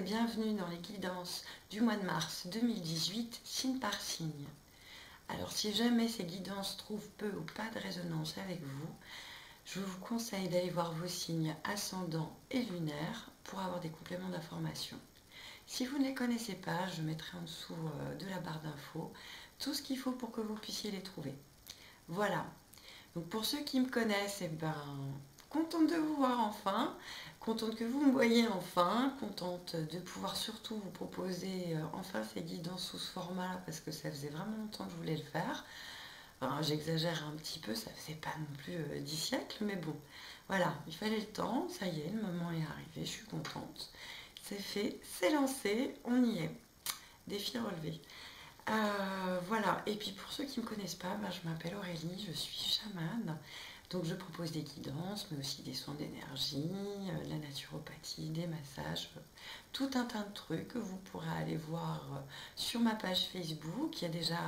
bienvenue dans les guidances du mois de mars 2018, signe par signe. Alors si jamais ces guidances trouvent peu ou pas de résonance avec vous, je vous conseille d'aller voir vos signes ascendants et lunaires pour avoir des compléments d'information. Si vous ne les connaissez pas, je mettrai en dessous euh, de la barre d'infos tout ce qu'il faut pour que vous puissiez les trouver. Voilà. Donc pour ceux qui me connaissent, eh ben, contente de vous voir enfin, contente que vous me voyez enfin, contente de pouvoir surtout vous proposer euh, enfin ces guidances sous ce format parce que ça faisait vraiment longtemps que je voulais le faire. J'exagère un petit peu, ça faisait pas non plus euh, dix siècles, mais bon, voilà, il fallait le temps, ça y est, le moment est arrivé, je suis contente. C'est fait, c'est lancé, on y est. Défi relevé. Euh, voilà, et puis pour ceux qui ne me connaissent pas, ben, je m'appelle Aurélie, je suis chamane. Donc je propose des guidances, mais aussi des soins d'énergie, euh, la naturopathie, des massages, euh, tout un tas de trucs que vous pourrez aller voir sur ma page Facebook. Il y a déjà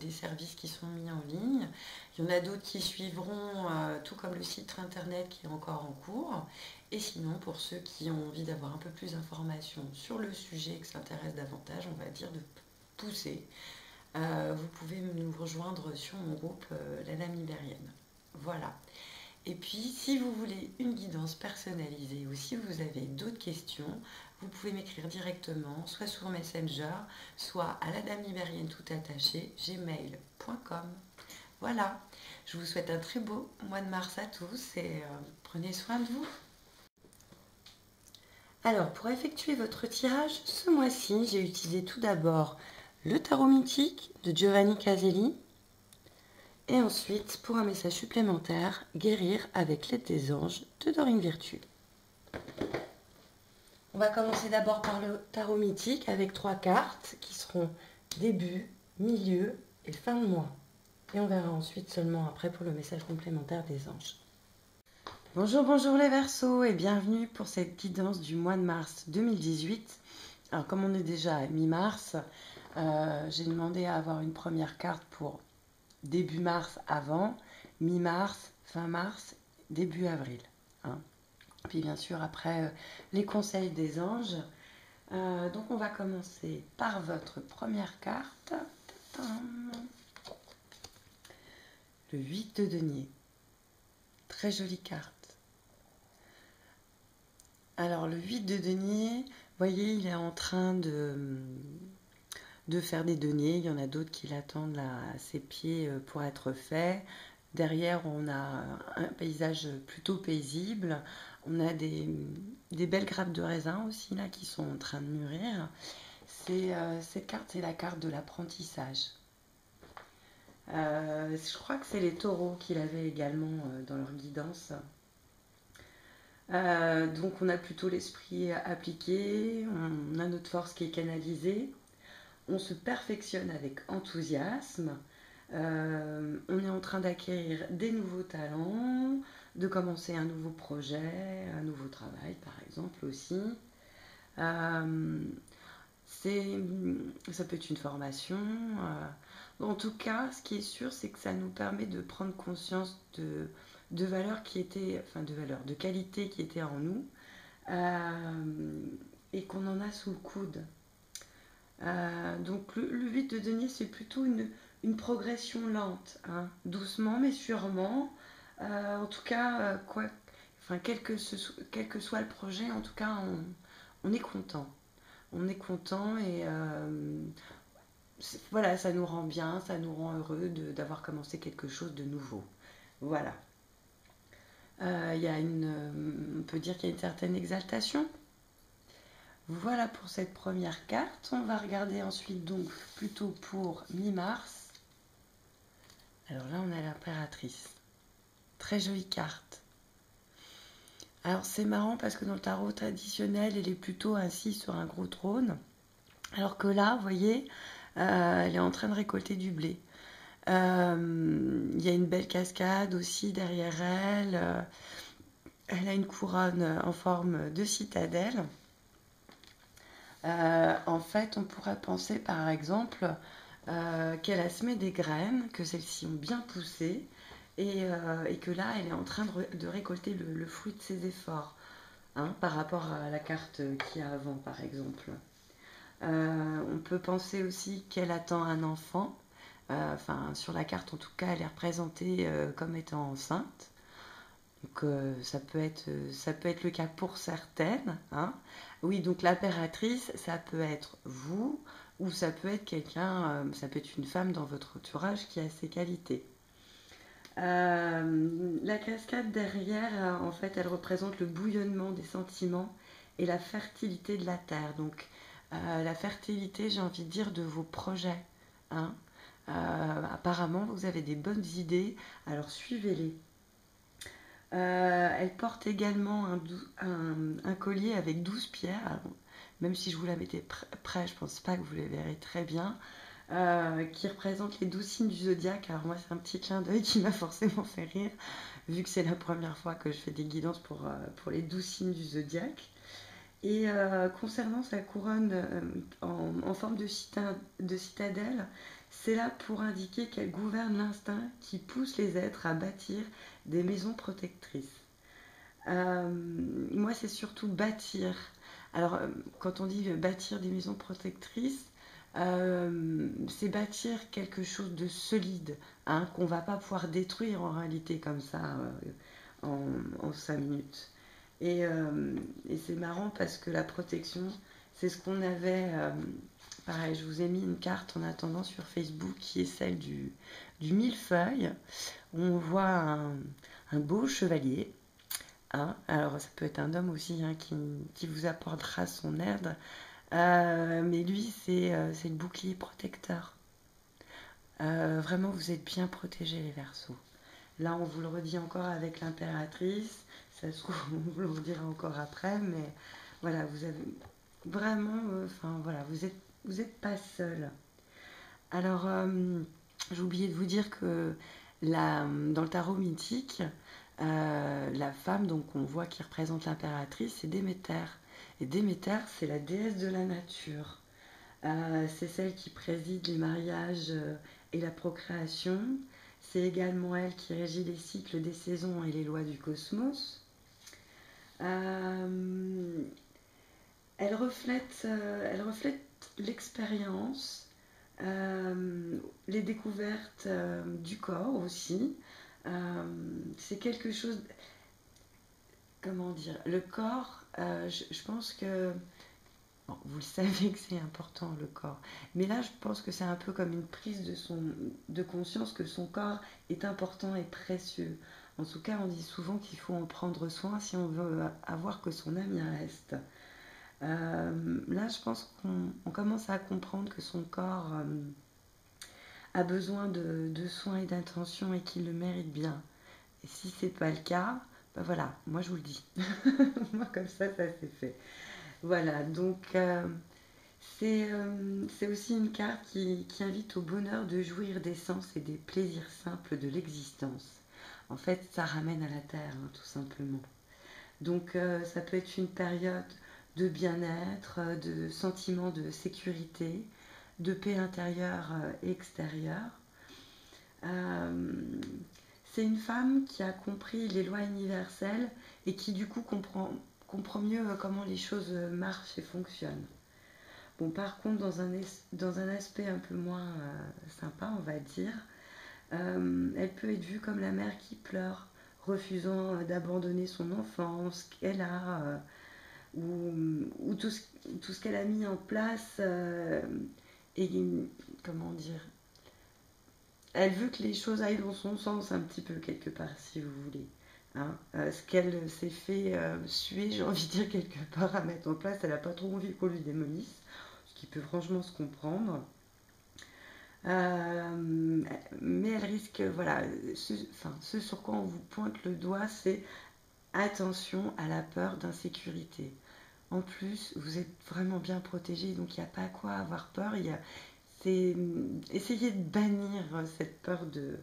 des services qui sont mis en ligne. Il y en a d'autres qui suivront, tout comme le site internet qui est encore en cours. Et sinon, pour ceux qui ont envie d'avoir un peu plus d'informations sur le sujet et qui s'intéressent davantage, on va dire, de pousser, euh, vous pouvez nous rejoindre sur mon groupe euh, La Dame Ibérienne. Voilà. Et puis, si vous voulez une guidance personnalisée ou si vous avez d'autres questions, vous pouvez m'écrire directement, soit sur Messenger, soit à la dame ibérienne tout attaché, gmail.com. Voilà, je vous souhaite un très beau mois de mars à tous et euh, prenez soin de vous. Alors, pour effectuer votre tirage ce mois-ci, j'ai utilisé tout d'abord le tarot mythique de Giovanni Caselli. Et ensuite, pour un message supplémentaire, guérir avec l'aide des anges de Dorine Virtue. On va commencer d'abord par le tarot mythique avec trois cartes qui seront début, milieu et fin de mois. Et on verra ensuite seulement après pour le message complémentaire des anges. Bonjour, bonjour les Verseaux et bienvenue pour cette guidance du mois de mars 2018. Alors comme on est déjà à mi-mars, euh, j'ai demandé à avoir une première carte pour début mars avant, mi-mars, fin mars, début avril. Hein. Puis bien sûr après euh, les conseils des anges. Euh, donc on va commencer par votre première carte. Le 8 de denier. Très jolie carte. Alors le 8 de denier, voyez, il est en train de de faire des deniers. Il y en a d'autres qui l'attendent à ses pieds euh, pour être fait. Derrière, on a un paysage plutôt paisible. On a des, belles grappes de raisin aussi là qui sont en train de mûrir. Euh, cette carte, c'est la carte de l'apprentissage. Euh, je crois que c'est les taureaux qui l'avaient également dans leur guidance. donc on a plutôt l'esprit appliqué, on a notre force qui est canalisée, on se perfectionne avec enthousiasme, euh, on est en train d'acquérir des nouveaux talents, de commencer un nouveau projet, un nouveau travail par exemple aussi. Euh, ça peut être une formation. Euh. en tout cas, ce qui est sûr, c'est que ça nous permet de prendre conscience de, valeurs qui étaient, enfin de valeurs, de qualités qui étaient en nous et qu'on en a sous le coude. Euh, donc le, 8 de denier, c'est plutôt une, progression lente, hein. doucement mais sûrement. Euh, en tout cas, euh, quoi, enfin, quel, que quel que soit le projet, en tout cas, on, est content. On est content et voilà, ça nous rend bien, ça nous rend heureux d'avoir commencé quelque chose de nouveau. Voilà. Il y a une, on peut dire qu'il y a une certaine exaltation voilà pour cette première carte. On va regarder ensuite donc plutôt pour mi-mars. Alors là, on a l'impératrice. Très jolie carte. Alors c'est marrant parce que dans le tarot traditionnel, elle est plutôt assise sur un gros trône. Alors que là, vous voyez, euh, elle est en train de récolter du blé. Euh, il y a une belle cascade aussi derrière elle. Euh, elle a une couronne en forme de citadelle. Euh, en fait, on pourrait penser par exemple euh, qu'elle a semé des graines, que celles-ci ont bien poussé et, euh, que là, elle est en train de, récolter le, fruit de ses efforts. hein, par rapport à la carte qu'il y a avant, par exemple. On peut penser aussi qu'elle attend un enfant. Enfin, sur la carte, en tout cas, elle est représentée comme étant enceinte. Donc, ça, peut être, ça peut être le cas pour certaines. Hein. Oui, donc l'impératrice, ça peut être vous ou ça peut être quelqu'un, ça peut être une femme dans votre entourage qui a ces qualités. Euh, la cascade derrière, euh, en fait, elle représente le bouillonnement des sentiments et la fertilité de la terre. Donc, euh, la fertilité, j'ai envie de dire, de vos projets. Hein. apparemment, vous avez des bonnes idées, alors suivez-les. Elle porte également un, collier avec 12 pierres. même si je vous la mettais près, je ne pense pas que vous les verrez très bien. Euh, qui représente les douze signes du zodiaque. Alors moi, c'est un petit clin d'œil qui m'a forcément fait rire, vu que c'est la première fois que je fais des guidances pour, euh, les douze signes du zodiaque. Et euh, concernant sa couronne en, forme de citadelle, c'est là pour indiquer qu'elle gouverne l'instinct qui pousse les êtres à bâtir des maisons protectrices. moi, c'est surtout bâtir. Alors, quand on dit bâtir des maisons protectrices, euh, c'est bâtir quelque chose de solide, hein, qu'on va pas pouvoir détruire en réalité comme ça euh, en, cinq minutes. Euh, et, c'est marrant parce que la protection, c'est ce qu'on avait. Pareil, je vous ai mis une carte en attendant sur Facebook qui est celle du, du millefeuille. On voit un, beau chevalier. Hein. alors, ça peut être un homme aussi hein, qui, qui, vous apportera son aide euh, mais lui, euh, c'est le bouclier protecteur. Euh, vraiment, vous êtes bien protégés, les versos. Là, on vous le redit encore avec l'impératrice. Ça se trouve, on vous le redira encore après. Mais voilà, vous avez vraiment. Enfin, voilà, vous n'êtes vous êtes pas seul. Alors, j'ai oublié de vous dire que la, dans le tarot mythique, la femme donc on voit qui représente l'impératrice, c'est Déméter. Et Déméter, c'est la déesse de la nature. Euh, c'est celle qui préside les mariages euh, et la procréation. C'est également elle qui régit les cycles des saisons et les lois du cosmos. Euh, elle reflète, elle reflète l'expérience, les découvertes du corps aussi. c'est quelque chose comment dire, le corps, euh, je, pense que, vous le savez que c'est important le corps, mais là je pense que c'est un peu comme une prise de, de conscience que son corps est important et précieux. En tout cas, on dit souvent qu'il faut en prendre soin si on veut avoir que son âme y reste. Euh, là, je pense qu'on commence à comprendre que son corps euh, a besoin de, soins et d'attention et qu'il le mérite bien. Et si c'est pas le cas, bah voilà, moi je vous le dis. moi comme ça, ça s'est fait. Voilà, donc euh, c'est aussi une carte qui, invite au bonheur de jouir des sens et des plaisirs simples de l'existence. En fait, ça ramène à la terre, hein, tout simplement. Donc ça peut être une période de bien-être, de sentiment de sécurité, de paix intérieure et extérieure. C'est une femme qui a compris les lois universelles et qui du coup comprend, mieux euh, comment les choses euh, marchent et fonctionnent. Bon, par contre, dans un, aspect un peu moins euh, sympa, on va dire, elle peut être vue comme la mère qui pleure, refusant d'abandonner son enfance qu'elle a, ou, tout ce, tout ce qu'elle a mis en place, et comment dire, elle veut que les choses aillent dans son sens un petit peu quelque part, si vous voulez. Hein. Euh, ce qu'elle s'est fait euh, suer, j'ai envie de dire quelque part, à mettre en place, elle n'a pas trop envie qu'on lui démolisse, ce qui peut franchement se comprendre. Euh, mais elle risque, voilà, ce, enfin, ce sur quoi on vous pointe le doigt, c'est attention à la peur d'insécurité. En plus, vous êtes vraiment bien protégé, donc il n'y a pas à quoi avoir peur. Y c'est essayer de bannir cette peur de,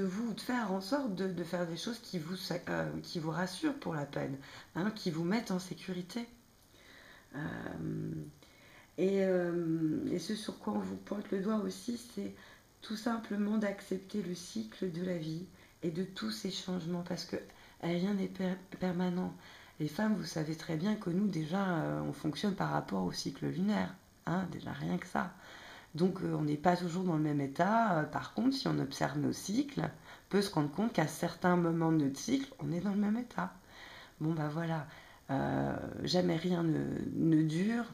vous, de faire en sorte de, faire des choses qui vous, euh, qui vous rassurent pour la peine, hein, qui vous mettent en sécurité. Euh, et, euh, et, ce sur quoi on vous pointe le doigt aussi, c'est tout simplement d'accepter le cycle de la vie et de tous ces changements, parce que rien n'est permanent. Les femmes, vous savez très bien que nous, déjà, on fonctionne par rapport au cycle lunaire. Hein, déjà, rien que ça. Donc, on n'est pas toujours dans le même état. par contre, si on observe nos cycles, on peut se rendre compte qu'à certains moments de notre cycle, on est dans le même état. Bon, bah voilà. jamais rien ne, dure.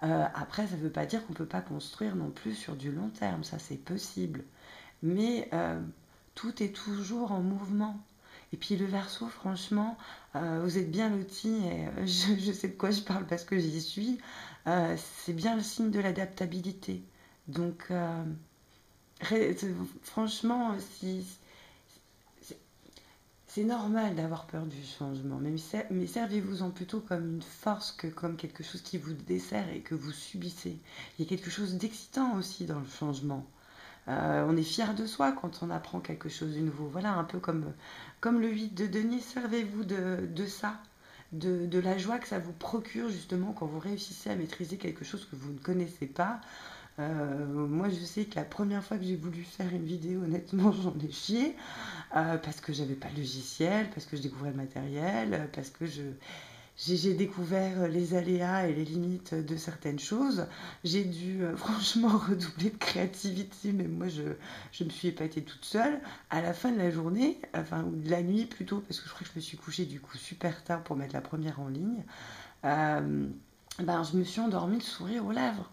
après, ça ne veut pas dire qu'on ne peut pas construire non plus sur du long terme. Ça, c'est possible. Mais tout est toujours en mouvement. Et puis le verso, franchement, euh, vous êtes bien loti, et euh, je, sais de quoi je parle parce que j'y suis. Euh, c'est bien le signe de l'adaptabilité. Donc, franchement, si, c'est normal d'avoir peur du changement, mais, mais servez-vous-en plutôt comme une force que comme quelque chose qui vous dessert et que vous subissez. Il y a quelque chose d'excitant aussi dans le changement. Euh, on est fier de soi quand on apprend quelque chose de nouveau. Voilà, un peu comme, comme le 8 de Denis, servez-vous de, ça, de, la joie que ça vous procure justement quand vous réussissez à maîtriser quelque chose que vous ne connaissez pas. Euh, moi, je sais que la première fois que j'ai voulu faire une vidéo, honnêtement, j'en ai chié euh, parce que j'avais pas le logiciel, parce que je découvrais le matériel, parce que je j'ai découvert les aléas et les limites de certaines choses. J'ai dû euh, franchement redoubler de créativité, mais moi je, je, me suis épatée toute seule. À la fin de la journée, enfin de la nuit plutôt, parce que je crois que je me suis couchée du coup super tard pour mettre la première en ligne, euh, ben, je me suis endormie le sourire aux lèvres.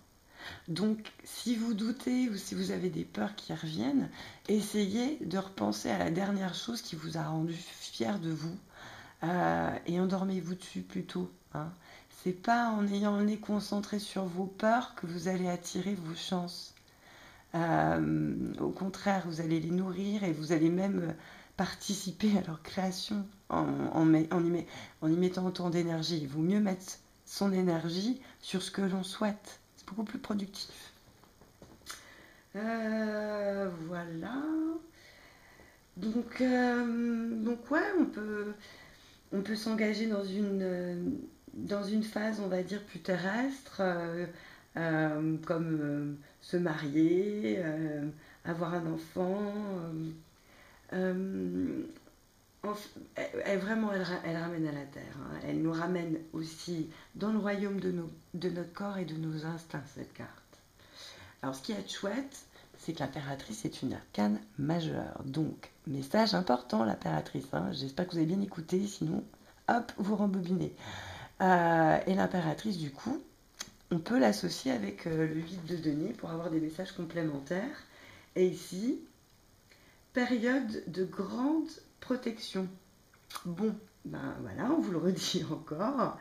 Donc, si vous doutez ou si vous avez des peurs qui reviennent, essayez de repenser à la dernière chose qui vous a rendu fier de vous euh, et endormez-vous dessus plutôt. Hein. C'est pas en ayant le nez concentré sur vos peurs que vous allez attirer vos chances. Euh, au contraire, vous allez les nourrir et vous allez même participer à leur création en, y, mettant autant d'énergie. Il vaut mieux mettre son énergie sur ce que l'on souhaite. C'est beaucoup plus productif. Euh, voilà. Donc, donc ouais, on peut on peut s'engager dans une, euh, dans une phase, on va dire, plus terrestre, euh, euh, comme se marier, avoir un enfant. elle, vraiment, elle, elle, ramène à la terre. Hein. Elle nous ramène aussi dans le royaume de, nos, de notre corps et de nos instincts, cette carte. Alors, ce qui est chouette, c'est que l'impératrice est une arcane majeure. Donc, message important, l'impératrice. J'espère que vous avez bien écouté, sinon, hop, vous rembobinez. Euh, et l'impératrice, du coup, on peut l'associer avec euh, le 8 de Denis pour avoir des messages complémentaires. Et ici, période de grande protection. Bon, ben voilà, on vous le redit encore.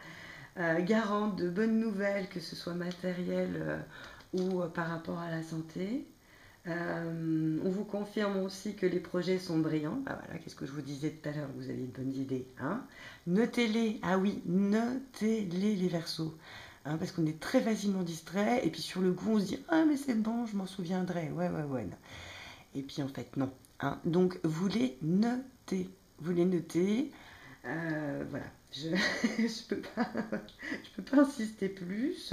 Euh, garante de bonnes nouvelles, que ce soit matériel ou par rapport à la santé. Euh, on vous confirme aussi que les projets sont brillants. Ah, voilà, qu'est-ce que je vous disais tout à l'heure, vous avez une bonne idée. Hein notez-les, ah oui, notez-les les versos. Hein, parce qu'on est très facilement distrait, et puis sur le coup on se dit Ah mais c'est bon, je m'en souviendrai, ouais ouais ouais. Et puis en fait non. Hein. Donc vous les notez, vous les notez. Euh, voilà, je ne peux, peux, pas insister plus.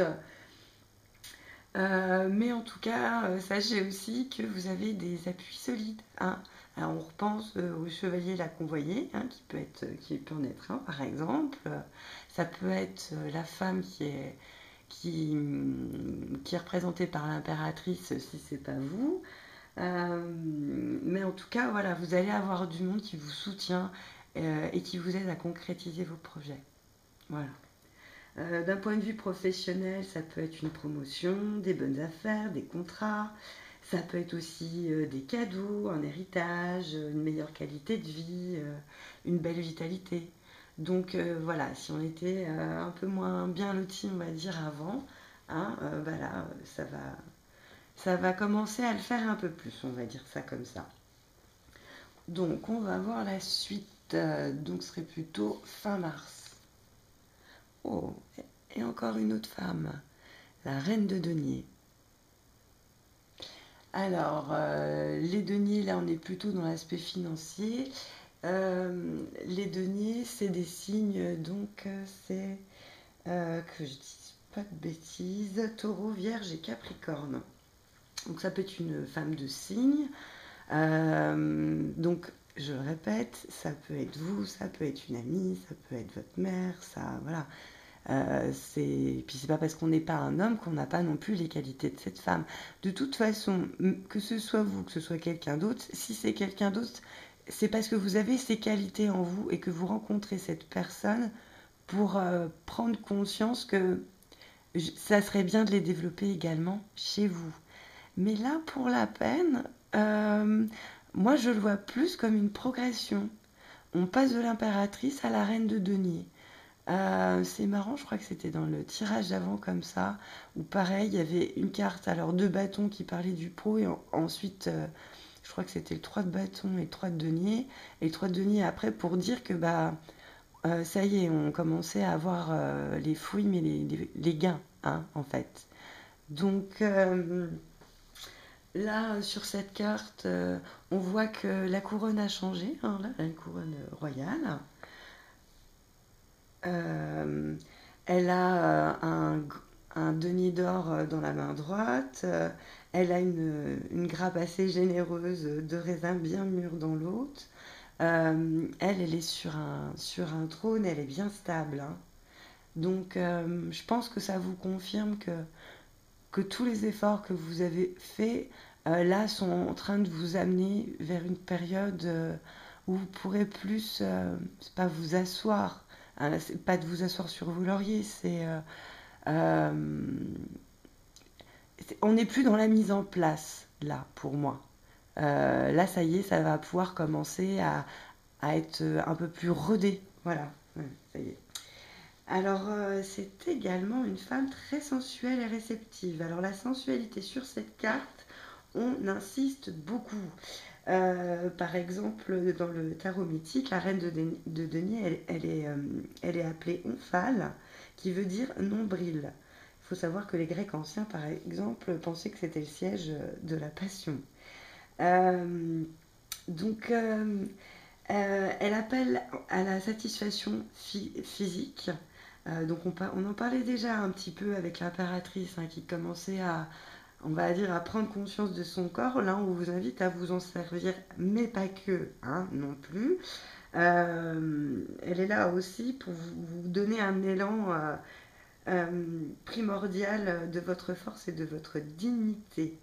Euh, mais en tout cas, euh, sachez aussi que vous avez des appuis solides. Hein. On repense euh, au chevalier la convoyé, hein, qui, peut être, qui peut en être un par exemple. Ça peut être la femme qui est, qui, qui est représentée par l'impératrice si c'est pas vous. mais en tout cas, voilà, vous allez avoir du monde qui vous soutient et qui vous aide à concrétiser vos projets. Voilà. Euh, d'un point de vue professionnel, ça peut être une promotion, des bonnes affaires, des contrats. Ça peut être aussi euh, des cadeaux, un héritage, une meilleure qualité de vie, euh, une belle vitalité. Donc voilà, si on était un peu moins bien loti, on va dire, avant, hein, voilà, ça va, ça va commencer à le faire un peu plus, on va dire ça comme ça. Donc on va voir la suite, donc ce serait plutôt fin mars. Et encore une autre femme, la reine de denier. Alors, euh, les deniers, là, on est plutôt dans l'aspect financier. Euh, les deniers, c'est des signes, donc c'est, euh, que je dise pas de bêtises, taureau, vierge et capricorne. Donc ça peut être une femme de signe. donc je le répète, ça peut être vous, ça peut être une amie, ça peut être votre mère, ça, voilà. Euh, c'est puis c'est pas parce qu'on n'est pas un homme qu'on n'a pas non plus les qualités de cette femme. De toute façon, que ce soit vous, que ce soit quelqu'un d'autre, si c'est quelqu'un d'autre, c'est parce que vous avez ces qualités en vous et que vous rencontrez cette personne pour euh, prendre conscience que ça serait bien de les développer également chez vous. Mais là, pour la peine, euh, moi je le vois plus comme une progression. On passe de l'impératrice à la reine de denier. Euh, c'est marrant, je crois que c'était dans le tirage d'avant comme ça, où pareil, il y avait une carte, alors deux bâtons qui parlaient du pot, et ensuite, euh, je crois que c'était le 3 de bâton et le 3 de denier, et le 3 de denier après pour dire que bah euh, ça y est, on commençait à avoir les fouilles, mais les, gains, hein, en fait. Donc là, sur cette carte, on voit que la couronne a changé, hein, la couronne royale. Euh, elle a euh, un, denier d'or euh, dans la main droite. elle a une, grappe assez généreuse de raisins bien mûrs dans l'autre. elle, elle est sur un, sur un trône, elle est bien stable. Hein. Donc, je pense que ça vous confirme que, que tous les efforts que vous avez faits, là, sont en train de vous amener vers une période où vous pourrez plus, pas vous asseoir, Hein, c'est pas de vous asseoir sur vos lauriers, c'est. Euh, euh, on n'est plus dans la mise en place, là, pour moi. Euh, là, ça y est, ça va pouvoir commencer à, être un peu plus rodé. Voilà, ça y est. Alors, c'est également une femme très sensuelle et réceptive. Alors, la sensualité sur cette carte, on insiste beaucoup. Euh, par exemple, dans le tarot mythique, la reine de, Denis, elle, est, euh, elle, est, appelée Omphale, qui veut dire nombril. Il faut savoir que les Grecs anciens, par exemple, pensaient que c'était le siège de la passion. Euh, donc, elle appelle à la satisfaction physique. donc, on, on, en parlait déjà un petit peu avec l'impératrice hein, qui commençait à, on va dire, à prendre conscience de son corps. Là, on vous invite à vous en servir, mais pas que, hein, non plus. Euh, elle est là aussi pour vous, donner un élan euh, euh, primordial de votre force et de votre dignité.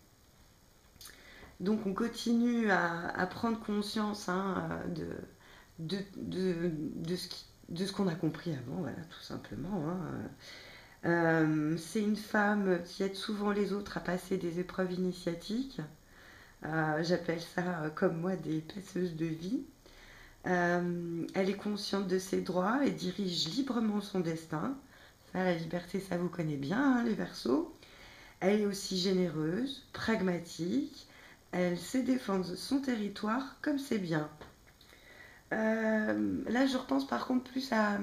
Donc on continue à, prendre conscience hein, de, ce qu'on a compris avant, voilà, tout simplement. Hein. Euh, c'est une femme qui aide souvent les autres à passer des épreuves initiatiques. Euh, j'appelle ça, euh, comme moi, des passeuses de vie. elle est consciente de ses droits et dirige librement son destin. Ça, la liberté, ça vous connaît bien, hein, les versos. Elle est aussi généreuse, pragmatique. Elle sait défendre son territoire comme c'est bien. là, je repense par contre plus à,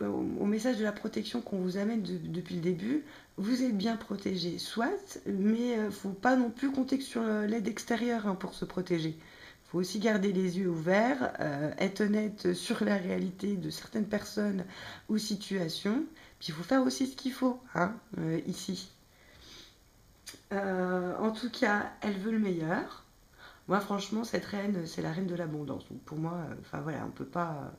au message de la protection qu'on vous amène depuis le début, vous êtes bien protégé, soit, mais il ne faut pas non plus compter sur l'aide extérieure hein, pour se protéger. Il faut aussi garder les yeux ouverts, euh, être honnête sur la réalité de certaines personnes ou situations, puis il faut faire aussi ce qu'il faut hein, euh, ici. Euh, en tout cas, elle veut le meilleur. Moi, franchement, cette reine, c'est la reine de l'abondance. Pour moi, enfin voilà, on peut pas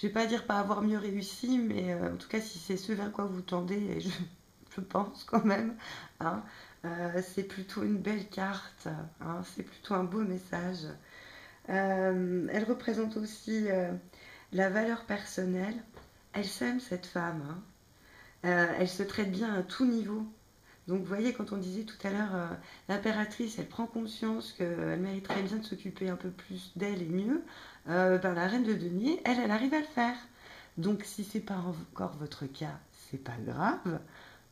je vais pas dire pas avoir mieux réussi, mais euh, en tout cas, si c'est ce vers quoi vous tendez, je, pense quand même, hein, euh, c'est plutôt une belle carte, hein, c'est plutôt un beau message. Euh, elle représente aussi la valeur personnelle. Elle s'aime, cette femme. Hein. elle se traite bien à tout niveau. Donc vous voyez, quand on disait tout à l'heure, l'impératrice, elle prend conscience qu'elle mériterait bien de s'occuper un peu plus d'elle et mieux. Euh, ben, la reine de denier, elle, elle arrive à le faire. Donc si c'est pas encore votre cas, c'est pas grave.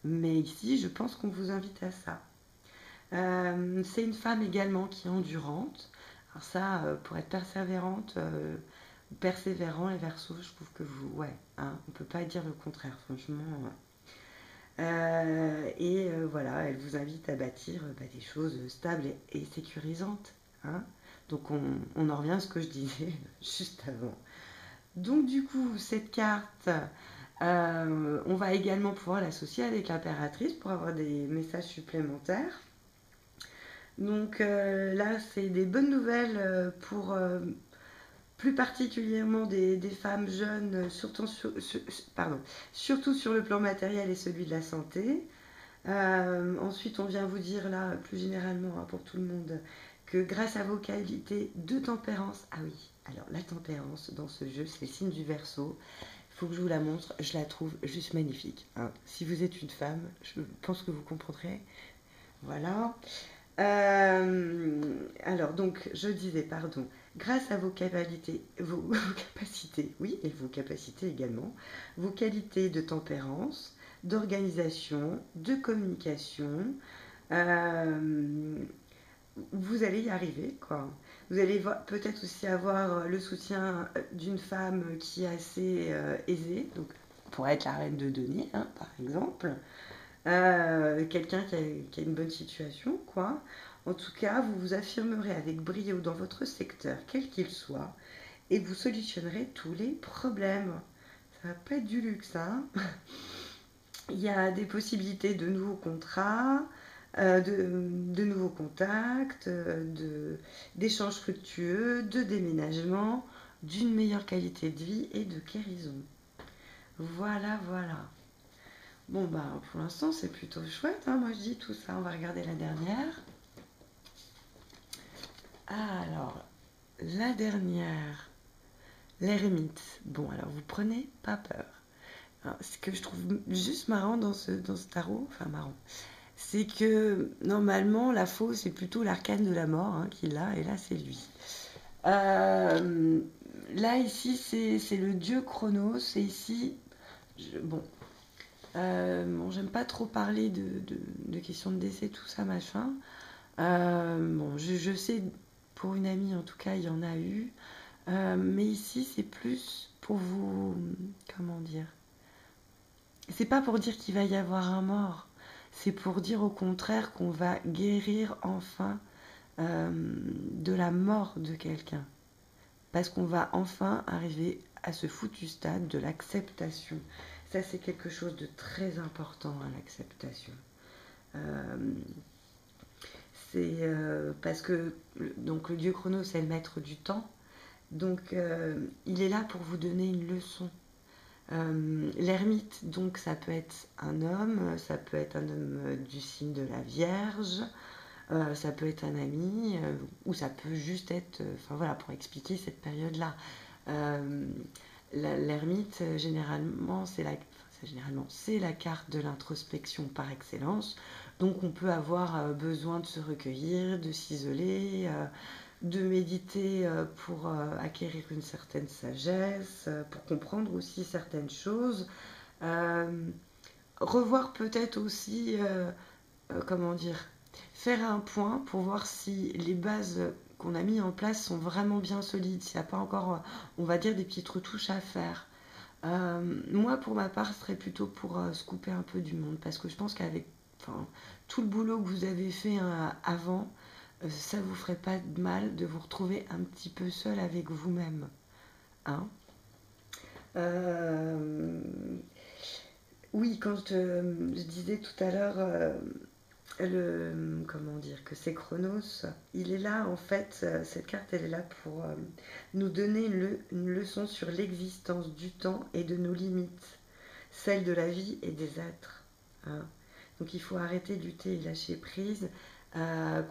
Mais ici, je pense qu'on vous invite à ça. Euh, c'est une femme également qui est endurante. Alors ça, euh, pour être persévérante, persévérant, les versos, je trouve que vous, ouais, hein, on peut pas dire le contraire, franchement. Et voilà, elle vous invite à bâtir bah, des choses stables et, sécurisantes. Hein. Donc on, en revient à ce que je disais juste avant. Donc du coup, cette carte, euh, on va également pouvoir l'associer avec l'impératrice pour avoir des messages supplémentaires. Donc euh, là, c'est des bonnes nouvelles euh, pour plus particulièrement des, femmes jeunes, surtout sur, pardon, surtout sur le plan matériel et celui de la santé. ensuite, on vient vous dire là, plus généralement hein, pour tout le monde, que grâce à vos qualités de tempérance, ah oui, alors la tempérance dans ce jeu, c'est le signe du verso. Il faut que je vous la montre, je la trouve juste magnifique. Hein. Si vous êtes une femme, je pense que vous comprendrez. Voilà. Euh, alors donc, je disais, pardon, grâce à vos capacités, vos, capacités, oui, et vos capacités également, vos qualités de tempérance, d'organisation, de communication, euh, vous allez y arriver, quoi. Vous allez peut-être aussi avoir le soutien euh, d'une femme qui est assez euh, aisée, donc pour être la reine de Denis, hein, par exemple. Quelqu'un qui a, une bonne situation, quoi. En tout cas, vous vous affirmerez avec brio dans votre secteur, quel qu'il soit, et vous solutionnerez tous les problèmes. Ça va pas être du luxe, hein Il y a des possibilités de nouveaux contrats, euh, de, nouveaux contacts, euh, d'échanges fructueux, de déménagement, d'une meilleure qualité de vie et de guérison. Voilà, voilà. Bon, bah, pour l'instant, c'est plutôt chouette. Hein. Moi, je dis tout ça. On va regarder la dernière. Alors, la dernière, l'ermite. Bon, alors, vous prenez pas peur. ce que je trouve juste marrant dans ce, tarot, enfin marrant, c'est que normalement la faux c'est plutôt l'arcane de la mort hein, qui l'a et là c'est lui. Euh, là ici c'est le dieu Chronos et ici bon euh, bon j'aime pas trop parler de, questions de décès tout ça machin. Euh, bon je, sais pour une amie en tout cas il y en a eu mais ici c'est plus pour vous comment dire c'est pas pour dire qu'il va y avoir un mort c'est pour dire au contraire qu'on va guérir enfin euh, de la mort de quelqu'un. Parce qu'on va enfin arriver à ce foutu stade de l'acceptation. Ça, c'est quelque chose de très important, hein, l'acceptation. Euh, c'est euh, parce que donc le dieu Chronos, c'est le maître du temps. Donc, il est là pour vous donner une leçon. Euh, l'ermite, donc ça peut être un homme, ça peut être un homme euh, du signe de la Vierge, euh, ça peut être un ami, ou ça peut juste être, enfin voilà, pour expliquer cette période-là. L'ermite, généralement, c'est la carte de l'introspection par excellence. Donc on peut avoir besoin de se recueillir, de s'isoler de méditer euh, pour euh, acquérir une certaine sagesse, euh, pour comprendre aussi certaines choses. revoir peut-être aussi, comment dire, faire un point pour voir si les bases qu'on a mis en place sont vraiment bien solides, s'il n'y a pas encore, on va dire, des petites retouches à faire. moi, pour ma part, ce serait plutôt pour se couper un peu du monde, parce que je pense qu'avec tout le boulot que vous avez fait hein, avant, euh, ça vous ferait pas de mal de vous retrouver un petit peu seul avec vous-même. Hein euh, oui, quand euh, je, disais tout à l'heure le comment dire que c'est Chronos, il est là en fait, cette carte elle est là pour nous donner une, leçon sur l'existence du temps et de nos limites, celles de la vie et des êtres. Hein Donc il faut arrêter de lutter et lâcher prise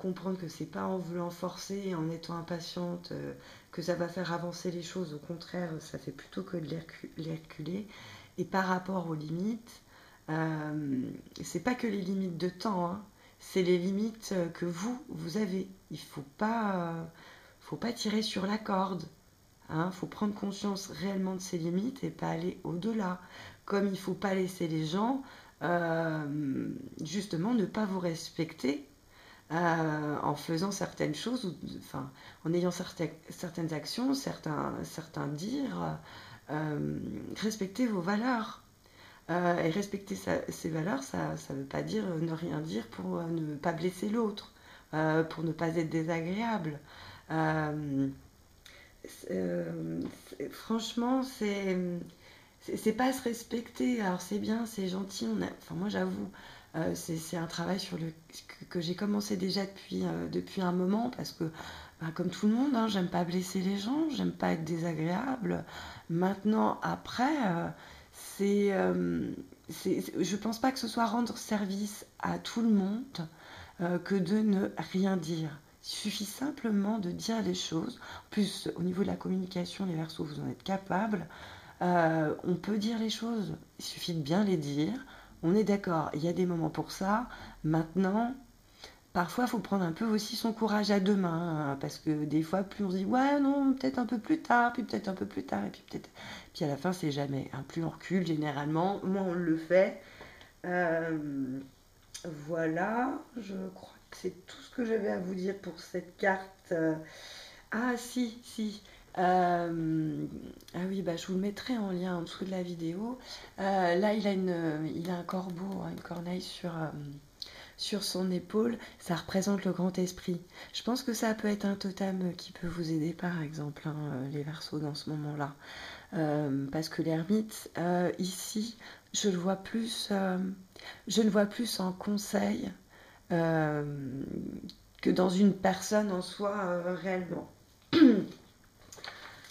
comprendre que c'est pas en voulant forcer, en étant impatiente, euh, que ça va faire avancer les choses. Au contraire, ça fait plutôt que de les, reculer. Et par rapport aux limites, euh, c'est pas que les limites de temps, hein. c'est les limites que vous, vous avez. Il faut pas, faut pas tirer sur la corde. Il hein. faut prendre conscience réellement de ses limites et pas aller au-delà. Comme il faut pas laisser les gens, euh, justement, ne pas vous respecter euh, en faisant certaines choses, enfin, en ayant certaines, certaines actions, certains, certains dires, euh, vos valeurs. Euh, et respecter ces valeurs, ça ne veut pas dire ne rien dire pour ne pas blesser l'autre, pour ne pas être désagréable. franchement, c'est c'est pas se respecter. Alors c'est bien, c'est gentil. On a, enfin moi j'avoue, euh, c'est un travail sur le que, j'ai commencé déjà depuis euh, depuis un moment parce que bah, comme tout le monde, hein, j'aime pas blesser les gens, j'aime pas être désagréable. Maintenant après, euh, c'est je pense pas que ce soit rendre service à tout le monde que de ne rien dire. Il suffit simplement de dire les choses. En plus, au niveau de la communication, les versos, vous en êtes capables. Euh, on peut dire les choses, il suffit de bien les dire. On est d'accord, il y a des moments pour ça. Maintenant, parfois, il faut prendre un peu aussi son courage à deux mains. Hein, parce que des fois, plus on se dit, ouais, non, peut-être un peu plus tard, puis peut-être un peu plus tard, et puis peut-être. Puis à la fin, c'est jamais. Hein. Plus on recule, généralement, moins on le fait. Euh, voilà, je crois que c'est tout ce que j'avais à vous dire pour cette carte. Ah, si, si. Euh, ah oui, bah, je vous le mettrai en lien en dessous de la vidéo. Euh, là, il a, une, il a un corbeau, hein, une corneille sur, euh, son épaule. Ça représente le grand esprit. Je pense que ça peut être un totem qui peut vous aider, par exemple, hein, les versos dans ce moment-là. parce que l'ermite, ici, je le vois plus en conseil que dans une personne en soi réellement.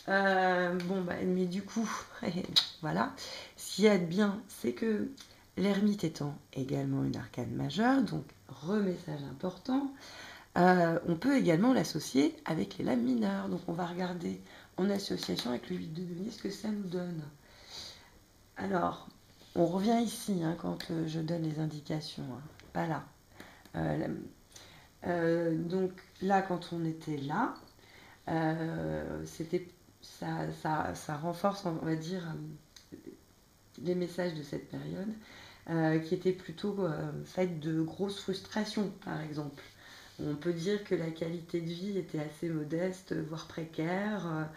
Euh, bon, bah, mais du coup, voilà. Ce qui aide bien, c'est que l'ermite étant également une arcane majeure, donc remessage important, euh, on peut également l'associer avec les lames mineures. Donc on va regarder en association avec le 8 de denier ce que ça nous donne. Alors, on revient ici hein, quand euh, je donne les indications, hein. pas là. donc là, quand on était là, c'était ça, renforce, on va dire, euh, les messages de cette période, euh, qui étaient plutôt euh, de grosses frustrations, par exemple. On peut dire que la qualité de vie était assez modeste, voire précaire,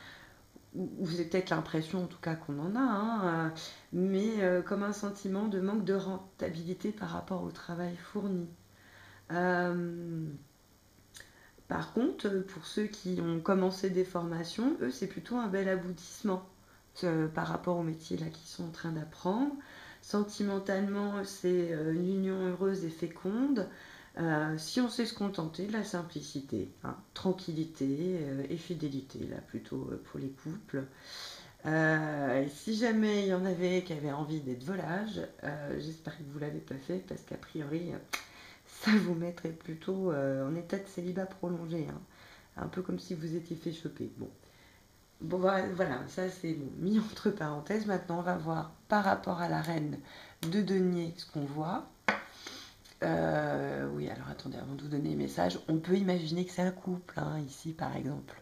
ou c'est peut-être l'impression en tout cas qu'on en a, hein, mais comme un sentiment de manque de rentabilité par rapport au travail fourni. Par contre, pour ceux qui ont commencé des formations, eux, c'est plutôt un bel aboutissement euh, par rapport aux métiers là qu'ils sont en train d'apprendre. Sentimentalement, c'est euh, une union heureuse et féconde. Euh, si on sait se contenter de la simplicité, hein, tranquillité et fidélité, là plutôt pour les couples. si jamais il y en avait qui avaient envie d'être volage, j'espère que vous ne l'avez pas fait parce qu'a priori, ça vous mettrait plutôt euh, en état de célibat prolongé. Hein. Un peu comme si vous étiez fait choper. Bon. Bon, voilà, ça c'est mis entre parenthèses. Maintenant, on va voir par rapport à la reine de denier ce qu'on voit. Euh, oui, alors attendez, avant de vous donner les messages, on peut imaginer que c'est un couple, hein, ici par exemple.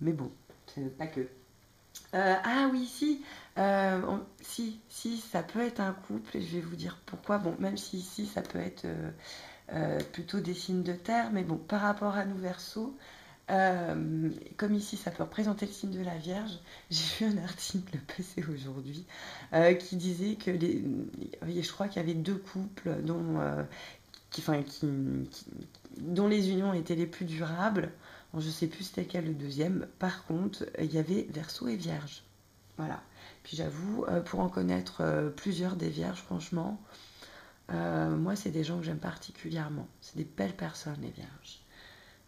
Mais bon, c'est pas que. Euh, ah oui, si, si, si, ça peut être un couple, et je vais vous dire pourquoi. Bon, même si ici, ça peut être euh, plutôt des signes de terre, mais bon, par rapport à nous verso, euh, comme ici ça peut représenter le signe de la Vierge, j'ai vu un article passé aujourd'hui euh, qui disait que les, je crois qu'il y avait deux couples dont, qui, enfin, qui, dont les unions étaient les plus durables. je ne sais plus c'était quel le deuxième. Par contre, il y avait Verseau et Vierge. Voilà. Puis j'avoue, pour en connaître plusieurs des Vierges, franchement, euh, moi, c'est des gens que j'aime particulièrement. C'est des belles personnes, les vierges.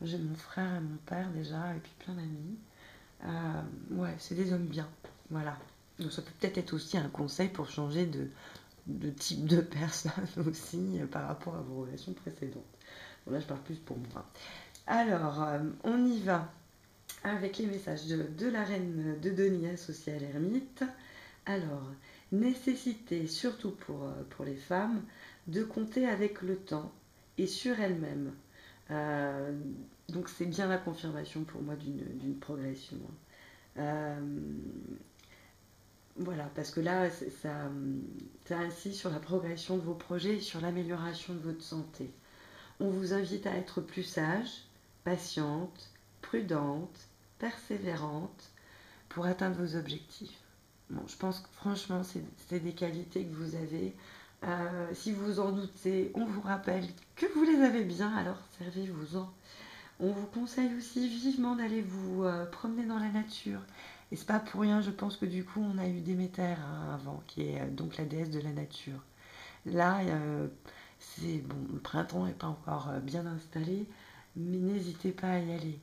J'ai mon frère et mon père déjà, et puis plein d'amis. Euh, ouais, c'est des hommes bien. Voilà. Donc ça peut peut-être être aussi un conseil pour changer de, type de personne aussi euh, par rapport à vos relations précédentes. Bon, là, je parle plus pour moi. Alors, on y va avec les messages de, de la reine de Denis associée à l'ermite. Alors, nécessité, surtout pour, pour les femmes, de compter avec le temps et sur elle-même. Euh, donc c'est bien la confirmation pour moi d'une progression. Euh, voilà, parce que là, ça, insiste sur la progression de vos projets et sur l'amélioration de votre santé. On vous invite à être plus sage, patiente, prudente, persévérante pour atteindre vos objectifs. Je pense que franchement, c'est des qualités que vous avez euh, si vous en doutez, on vous rappelle que vous les avez bien, alors servez-vous-en. On vous conseille aussi vivement d'aller vous euh, promener dans la nature, Et c'est pas pour rien, je pense que du coup, on a eu Déméter hein, avant, qui est euh, donc la déesse de la nature. Là, c'est bon, le printemps n'est pas encore bien installé, mais n'hésitez pas à y aller.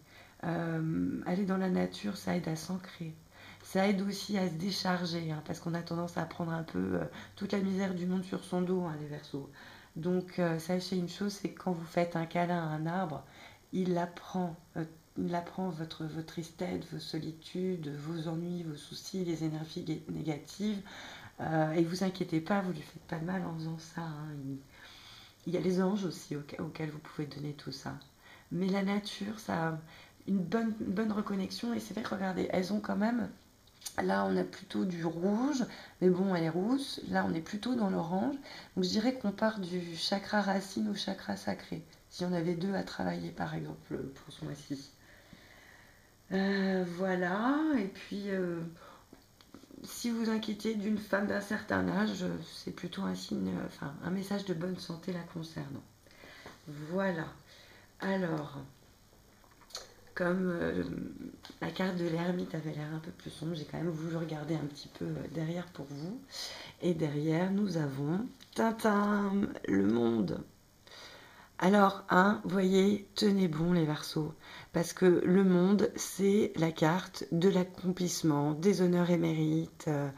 aller dans la nature, ça aide à s'ancrer. Ça aide aussi à se décharger, hein, parce qu'on a tendance à prendre un peu toute la misère du monde sur son dos, hein, les versos. Donc, sachez une chose, c'est que quand vous faites un câlin à un arbre, il apprend il apprend votre, votre tristesse, vos solitudes, vos ennuis, vos soucis, les énergies négatives. Euh, et vous inquiétez pas, vous lui faites pas de mal en faisant ça. Hein. Il, y a les anges aussi auxquels vous pouvez donner tout ça. Mais la nature, ça a une bonne, bonne reconnexion. Et c'est vrai que regardez, elles ont quand même. Là, on a plutôt du rouge, mais bon, elle est rousse. Là, on est plutôt dans l'orange. Donc, je dirais qu'on part du chakra racine au chakra sacré. Si on avait deux à travailler, par exemple, pour ce mois-ci. Euh, voilà, et puis euh, si vous inquiétez d'une femme d'un certain âge, c'est plutôt un signe, enfin un message de bonne santé la concernant. Voilà. Alors, comme euh, la carte de l'ermite avait l'air un peu plus sombre, j'ai quand même voulu regarder un petit peu derrière pour vous. Et derrière, nous avons Tintin, le monde. Alors, hein, voyez, tenez bon les versos, parce que le monde, c'est la carte de l'accomplissement, des honneurs et mérites, euh,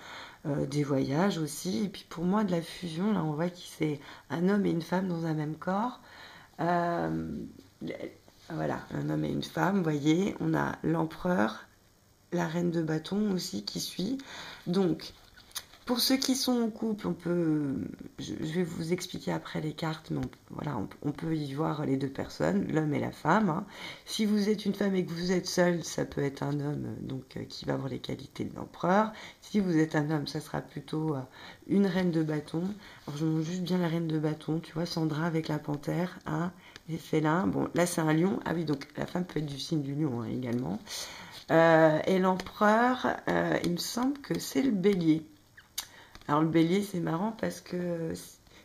euh, des voyages aussi, et puis pour moi de la fusion, là on voit que c'est un homme et une femme dans un même corps. Euh, voilà, un homme et une femme, vous voyez, on a l'empereur, la reine de bâton aussi qui suit. Donc, pour ceux qui sont en couple, on peut, je, vais vous expliquer après les cartes, mais on, voilà, on, peut y voir les deux personnes, l'homme et la femme. Hein. Si vous êtes une femme et que vous êtes seul, ça peut être un homme donc euh, qui va avoir les qualités de l'empereur. Si vous êtes un homme, ça sera plutôt euh, une reine de bâton. Alors je montre juste bien la reine de bâton, tu vois, Sandra avec la panthère, hein, les félins. Bon, là c'est un lion. Ah oui, donc la femme peut être du signe du lion hein, également. Euh, et l'empereur, il me semble que c'est le bélier. Alors le bélier, c'est marrant parce que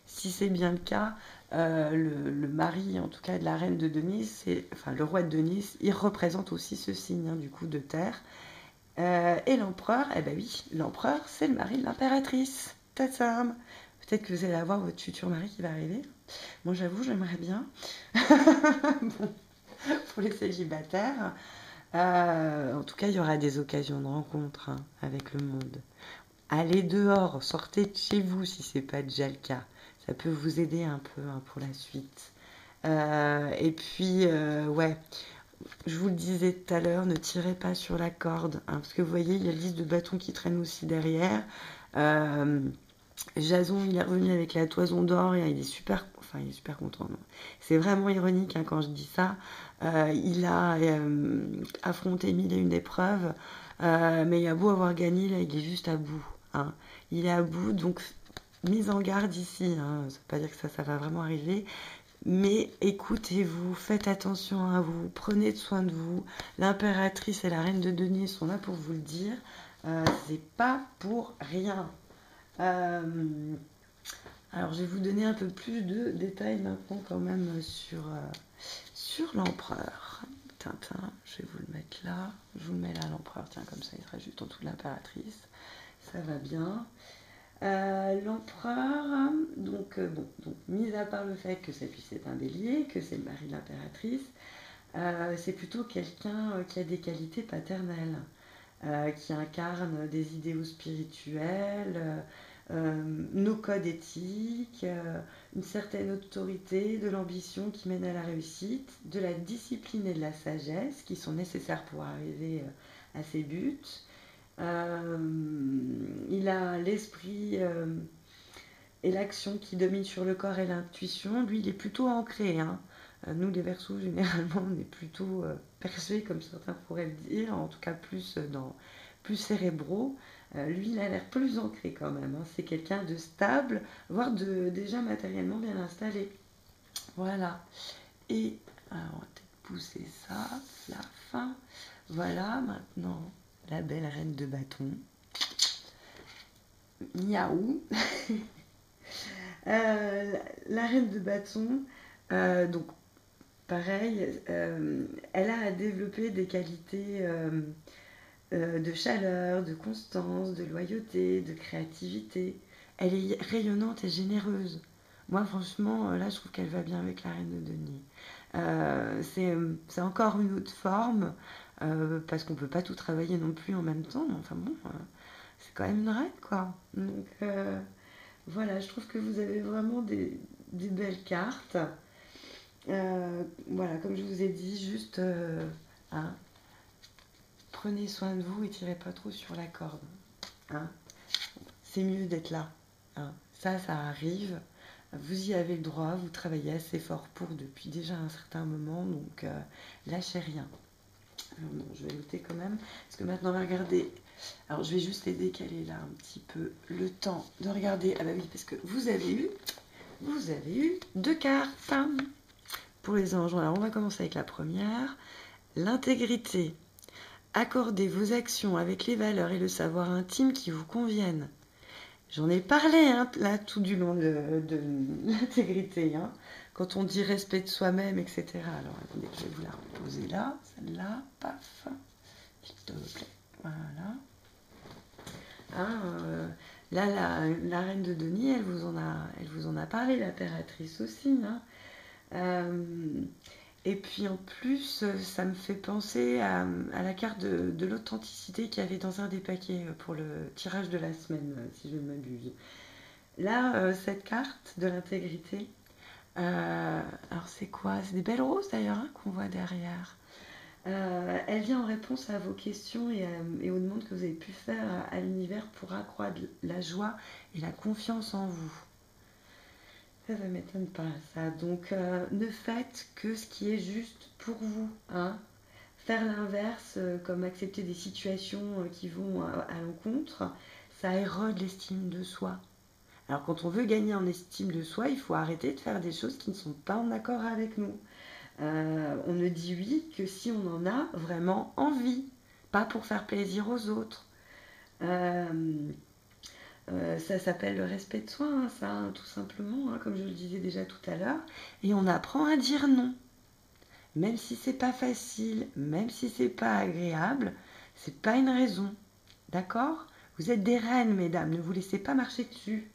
si c'est bien le cas, euh, le, mari, en tout cas de la reine de Denise, enfin le roi de Denise, il représente aussi ce signe hein, du coup de terre. Euh, et l'empereur, eh ben oui, l'empereur, c'est le mari de l'impératrice. Tatsam Peut-être que vous allez avoir votre futur mari qui va arriver. Moi, j'avoue, j'aimerais bien. pour les célibataires. Euh, en tout cas, il y aura des occasions de rencontre hein, avec le monde allez dehors, sortez de chez vous si c'est pas déjà le cas. Ça peut vous aider un peu hein, pour la suite. Euh, et puis, euh, ouais, je vous le disais tout à l'heure, ne tirez pas sur la corde. Hein, parce que vous voyez, il y a la liste de bâtons qui traînent aussi derrière. Euh, Jason, il est revenu avec la toison d'or et il est super, enfin, il est super content. C'est vraiment ironique hein, quand je dis ça. il a affronté mille et une épreuves, mais il a beau avoir gagné, là, il est juste à bout. Hein. Il est à bout, donc mise en garde ici. Hein. Ça ne veut pas dire que ça, va vraiment arriver. Mais écoutez-vous, faites attention à vous, prenez soin de vous. L'impératrice et la reine de Denis sont là pour vous le dire. Euh, c'est pas pour rien. Euh, alors, je vais vous donner un peu plus de détails maintenant quand même sur, euh, sur l'empereur. Tintin, je vais vous le mettre là. Je vous le mets là, l'empereur. Tiens, comme ça, il sera juste en dessous de l'impératrice ça va bien. Euh, l'empereur, donc, bon, donc, mis à part le fait que c'est un bélier, que c'est le mari de l'impératrice, c'est plutôt quelqu'un qui a des qualités paternelles, qui incarne des idéaux spirituels, nos codes éthiques, une certaine autorité, de l'ambition qui mène à la réussite, de la discipline et de la sagesse qui sont nécessaires pour arriver à ses buts. Euh, il a l'esprit euh, et l'action qui dominent sur le corps et l'intuition. Lui, il est plutôt ancré. Hein. Euh, nous, les versos, généralement, on est plutôt percés, comme certains pourraient le dire, en tout cas plus, dans, plus cérébraux. lui, il a l'air plus ancré quand même. Hein. C'est quelqu'un de stable, voire de déjà matériellement bien installé. Voilà. Et alors, on va peut-être pousser ça, la fin. Voilà, maintenant, la belle reine de bâton. Miaou. Euh, la, reine de bâton, euh, donc pareil, euh, elle a développé des qualités euh, de chaleur, de constance, de loyauté, de créativité. Elle est rayonnante et généreuse. Moi, franchement, là, je trouve qu'elle va bien avec la reine de Denis. c'est encore une autre forme, parce qu'on ne peut pas tout travailler non plus en même temps. Enfin bon, c'est quand même une reine, quoi. Donc, voilà, je trouve que vous avez vraiment des, belles cartes. Euh, voilà, comme je vous ai dit, juste euh, hein, prenez soin de vous et tirez pas trop sur la corde. Hein. C'est mieux d'être là. Hein. Ça, ça arrive. Vous y avez le droit, vous travaillez assez fort pour depuis déjà un certain moment, donc euh, lâchez rien. je vais noter quand même, parce que maintenant regarder alors je vais juste les décaler là un petit peu le temps de regarder. Ah bah oui, parce que vous avez eu, vous avez eu deux cartes pour les anges. Alors on va commencer avec la première. L'intégrité. Accordez vos actions avec les valeurs et le savoir intime qui vous conviennent. J'en ai parlé hein, là tout du long de, l'intégrité. Hein. quand on dit respect de soi-même, etc. Alors attendez, je vais vous la reposer là, celle-là, paf, s'il te plaît. Voilà. Hein, euh, là, la, reine de Denis, elle vous en a, elle vous en a parlé, l'impératrice aussi. Hein. Euh, et puis en plus, ça me fait penser à, la carte de, l'authenticité qu'il y avait dans un des paquets pour le tirage de la semaine, si je ne m'abuse. Là, euh, cette carte de l'intégrité, alors c'est quoi? C'est des belles roses d'ailleurs hein, qu'on voit derrière. Euh, elle vient en réponse à vos questions et, aux demandes que vous avez pu faire à, l'univers pour accroître la joie et la confiance en vous. Ça ne m'étonne pas, ça. Donc, euh, ne faites que ce qui est juste pour vous. Hein. Faire l'inverse, euh, comme accepter des situations qui vont à, l'encontre, ça érode l'estime de soi. Alors, quand on veut gagner en estime de soi, il faut arrêter de faire des choses qui ne sont pas en accord avec nous. Euh, on ne dit oui que si on en a vraiment envie, pas pour faire plaisir aux autres. Euh, euh, ça s'appelle le respect de soi, hein, ça, hein, tout simplement, hein, comme je le disais déjà tout à l'heure. Et on apprend à dire non. Même si c'est pas facile, même si c'est pas agréable, c'est pas une raison. D'accord? Vous êtes des reines, mesdames, ne vous laissez pas marcher dessus.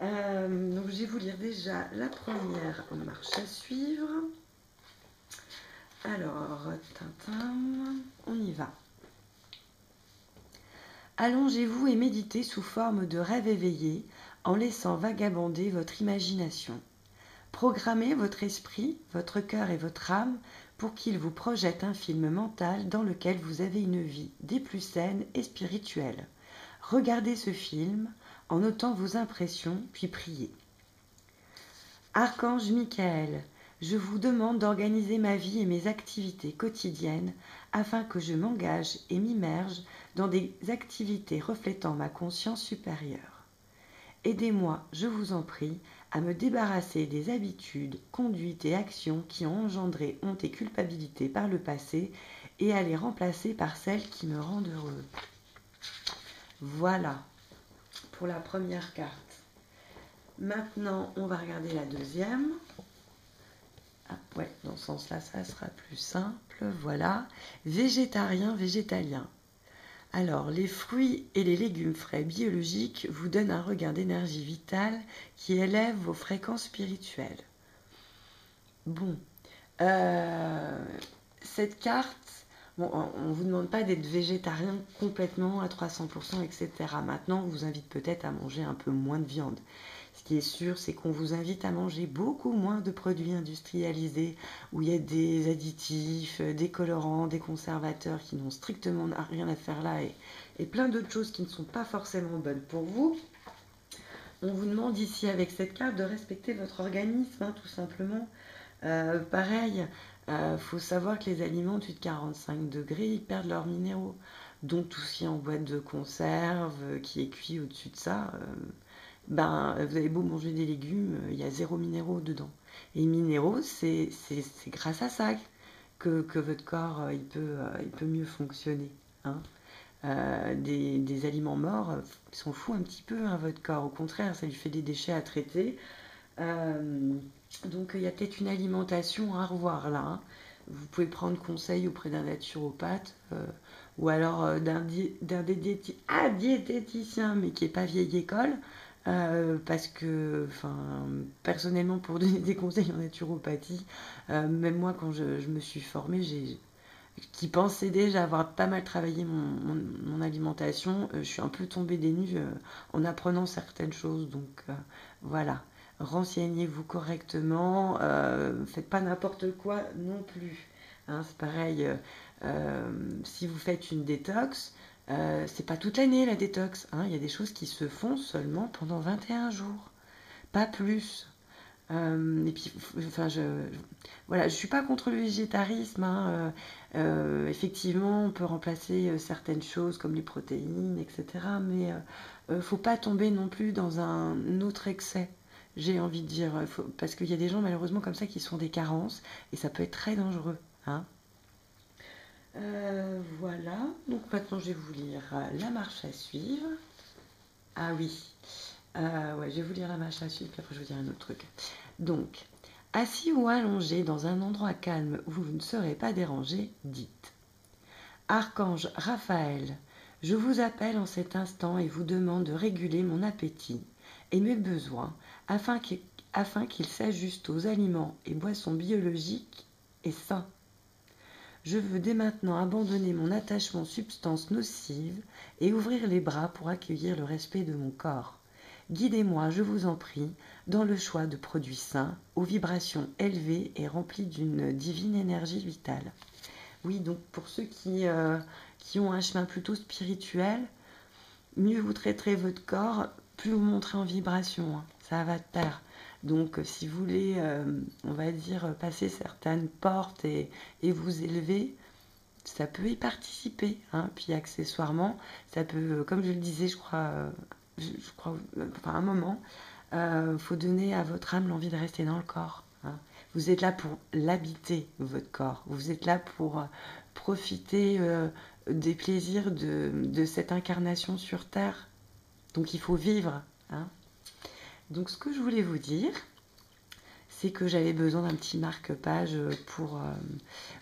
donc je vais vous lire déjà la première marche à suivre. Alors, on y va. Allongez-vous et méditez sous forme de rêve éveillé en laissant vagabonder votre imagination. Programmez votre esprit, votre cœur et votre âme pour qu'ils vous projettent un film mental dans lequel vous avez une vie des plus saines et spirituelle. Regardez ce film en notant vos impressions, puis priez. Archange Michael, je vous demande d'organiser ma vie et mes activités quotidiennes afin que je m'engage et m'immerge dans des activités reflétant ma conscience supérieure. Aidez-moi, je vous en prie, à me débarrasser des habitudes, conduites et actions qui ont engendré honte et culpabilité par le passé et à les remplacer par celles qui me rendent heureux. Voilà pour la première carte. Maintenant, on va regarder la deuxième. Ah, ouais, dans ce sens-là, ça sera plus simple. Voilà. Végétarien, végétalien. Alors, les fruits et les légumes frais biologiques vous donnent un regain d'énergie vitale qui élève vos fréquences spirituelles. Bon, euh, cette carte, bon, on ne vous demande pas d'être végétarien complètement à 300%, etc. Maintenant, on vous invite peut-être à manger un peu moins de viande. Ce qui est sûr, c'est qu'on vous invite à manger beaucoup moins de produits industrialisés où il y a des additifs, des colorants, des conservateurs qui n'ont strictement rien à faire là et, plein d'autres choses qui ne sont pas forcément bonnes pour vous. On vous demande ici avec cette carte de respecter votre organisme, hein, tout simplement. Euh, pareil, il euh, faut savoir que les aliments au-dessus de 45 degrés, ils perdent leurs minéraux. Donc tout ce qui est en boîte de conserve, qui est cuit au-dessus de ça, euh, ben, vous avez beau manger des légumes, euh, il y a zéro minéraux dedans. Et minéraux, c'est grâce à ça que, votre corps euh, il peut, euh, il peut mieux fonctionner. Hein. des, aliments morts s'en fout un petit peu, hein, votre corps. Au contraire, ça lui fait des déchets à traiter. donc il y a peut-être une alimentation à revoir là. Hein. vous pouvez prendre conseil auprès d'un naturopathe ou alors d'un ah, diététicien, mais qui n'est pas vieille école. Parce que, personnellement, pour donner des conseils en naturopathie, même moi, quand je, me suis formée, qui pensait déjà avoir pas mal travaillé mon, alimentation, euh, je suis un peu tombée des nues euh, en apprenant certaines choses. Donc euh, voilà, renseignez-vous correctement, faites pas n'importe quoi non plus. Hein, c'est pareil, si vous faites une détox, c'est pas toute l'année la détox. Hein. Il y a des choses qui se font seulement pendant 21 jours, pas plus. Euh, et puis, enfin, je, voilà, je suis pas contre le végétarisme. Hein, euh, euh, effectivement, on peut remplacer certaines choses comme les protéines, etc. Mais faut pas tomber non plus dans un autre excès. J'ai envie de dire, parce qu'il y a des gens malheureusement comme ça qui sont des carences et ça peut être très dangereux. Hein. Voilà, donc maintenant je vais vous lire la marche à suivre. Ah oui, euh, ouais, je vais vous lire la marche à suivre, puis après je vous dire un autre truc. Donc, assis ou allongé dans un endroit calme où vous ne serez pas dérangé, dites Archange Raphaël, je vous appelle en cet instant et vous demande de réguler mon appétit et mes besoins afin qu'ils s'ajustent aux aliments et boissons biologiques et sains. Je veux dès maintenant abandonner mon attachement substance nocive et ouvrir les bras pour accueillir le respect de mon corps. Guidez-moi, je vous en prie, dans le choix de produits sains, aux vibrations élevées et remplies d'une divine énergie vitale. Oui, donc pour ceux qui, euh, qui ont un chemin plutôt spirituel, mieux vous traiterez votre corps, plus vous montrez en vibration. Hein. ça va de. Donc si vous voulez, euh, on va dire, passer certaines portes et, vous élever, ça peut y participer. Hein. Puis accessoirement, ça peut, comme je le disais, je crois, je, enfin un moment, il euh, faut donner à votre âme l'envie de rester dans le corps. Hein. Vous êtes là pour l'habiter, votre corps. Vous êtes là pour euh, profiter euh, des plaisirs de, cette incarnation sur Terre. Donc il faut vivre. Hein. Donc ce que je voulais vous dire, c'est que j'avais besoin d'un petit marque-page pour, euh,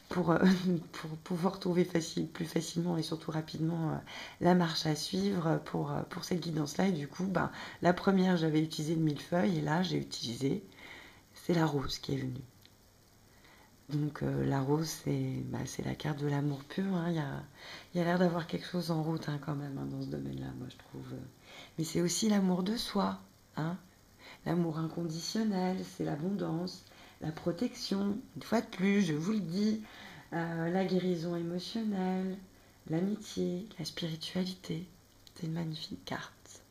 pour, euh, pour, pouvoir trouver plus facilement et surtout rapidement euh, la marche à suivre pour, pour cette guidance-là. Et du coup, ben, la première, j'avais utilisé le millefeuille et là, j'ai utilisé, c'est la rose qui est venue. Donc la rose, c'est bah, la carte de l'amour pur. Hein. Il y a, a l'air d'avoir quelque chose en route hein, quand même hein, dans ce domaine-là, moi je trouve. Mais c'est aussi l'amour de soi. Hein L'amour inconditionnel, c'est l'abondance, la protection, une fois de plus, je vous le dis, euh, la guérison émotionnelle, l'amitié, la spiritualité. C'est une magnifique carte.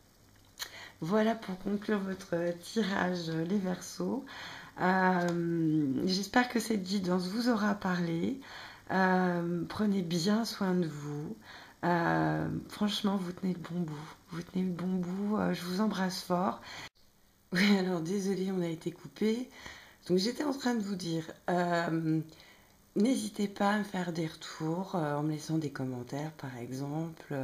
Voilà pour conclure votre tirage les versos. Euh, j'espère que cette guidance vous aura parlé. Euh, prenez bien soin de vous. franchement, vous tenez le bon bout. Vous tenez le bon bout. je vous embrasse fort. Oui, alors désolé, on a été coupé. Donc j'étais en train de vous dire, euh, n'hésitez pas à me faire des retours euh, en me laissant des commentaires par exemple.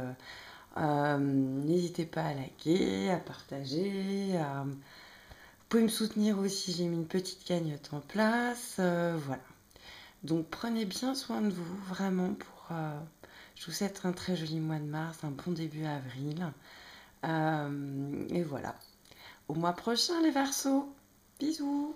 Euh, n'hésitez pas à liker, à partager. Vous pouvez me soutenir aussi, j'ai mis une petite cagnotte en place. voilà. Donc prenez bien soin de vous, vraiment pour... je vous souhaite un très joli mois de mars, un bon début avril. et voilà. Au mois prochain les Verseaux. Bisous